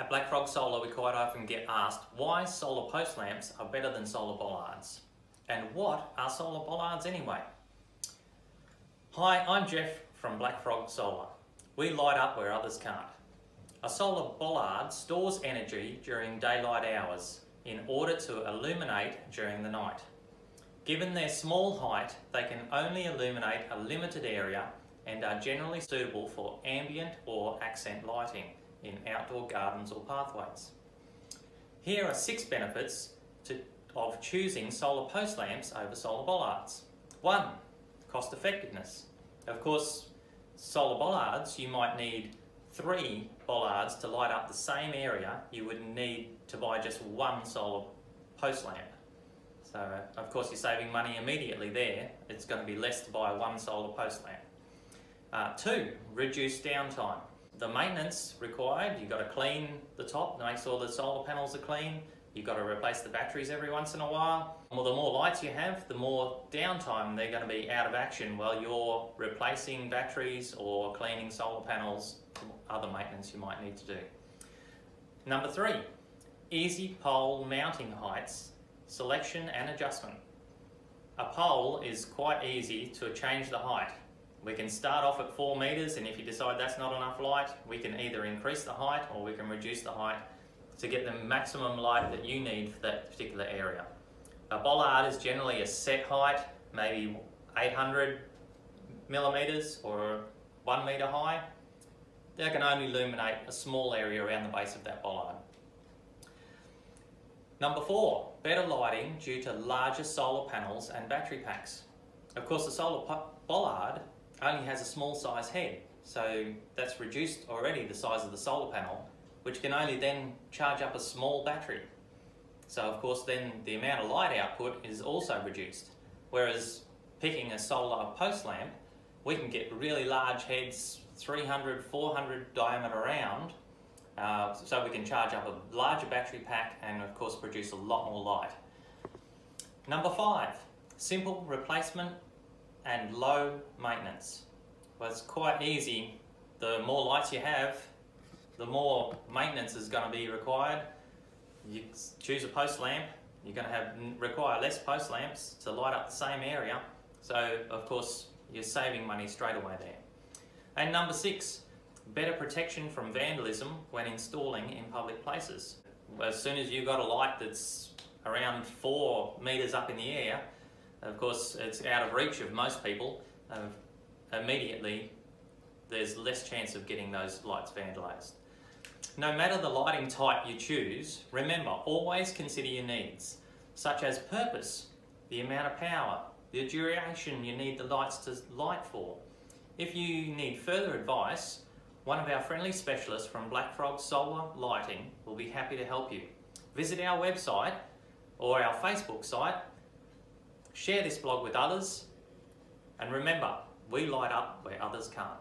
At BlackFrog Solar, we quite often get asked why solar post lamps are better than solar bollards. And what are solar bollards anyway? Hi, I'm Jeff from BlackFrog Solar. We light up where others can't. A solar bollard stores energy during daylight hours in order to illuminate during the night. Given their small height, they can only illuminate a limited area and are generally suitable for ambient or accent lighting in outdoor gardens or pathways. Here are six benefits to, of choosing solar post lamps over solar bollards. One, cost effectiveness. Of course, solar bollards, you might need three bollards to light up the same area you would need to buy just one solar post lamp. So of course you're saving money immediately there. It's going to be less to buy one solar post lamp. Uh, two, reduce downtime. The maintenance required, you've got to clean the top to make sure the solar panels are clean. You've got to replace the batteries every once in a while. Well, the more lights you have, the more downtime they're going to be out of action while you're replacing batteries or cleaning solar panels, other maintenance you might need to do. Number three, easy pole mounting heights, selection and adjustment. A pole is quite easy to change the height. We can start off at four meters and if you decide that's not enough light, we can either increase the height or we can reduce the height to get the maximum light that you need for that particular area. A bollard is generally a set height, maybe 800 millimeters or one meter high. They can only illuminate a small area around the base of that bollard. Number four, better lighting due to larger solar panels and battery packs. Of course, the solar bollard only has a small size head, so that's reduced already the size of the solar panel, which can only then charge up a small battery. So of course then the amount of light output is also reduced. Whereas picking a solar post lamp, we can get really large heads, 300, 400 diameter round, uh, so we can charge up a larger battery pack and of course produce a lot more light. Number five, simple replacement and low maintenance. Well, it's quite easy. The more lights you have, the more maintenance is going to be required. You choose a post lamp, you're going to have require less post lamps to light up the same area. So, of course, you're saving money straight away there. And number six, better protection from vandalism when installing in public places. As soon as you've got a light that's around four meters up in the air, of course, it's out of reach of most people. Uh, immediately, there's less chance of getting those lights vandalised. No matter the lighting type you choose, remember, always consider your needs, such as purpose, the amount of power, the duration you need the lights to light for. If you need further advice, one of our friendly specialists from BlackFrog Solar Lighting will be happy to help you. Visit our website or our Facebook site Share this blog with others, and remember, we light up where others can't.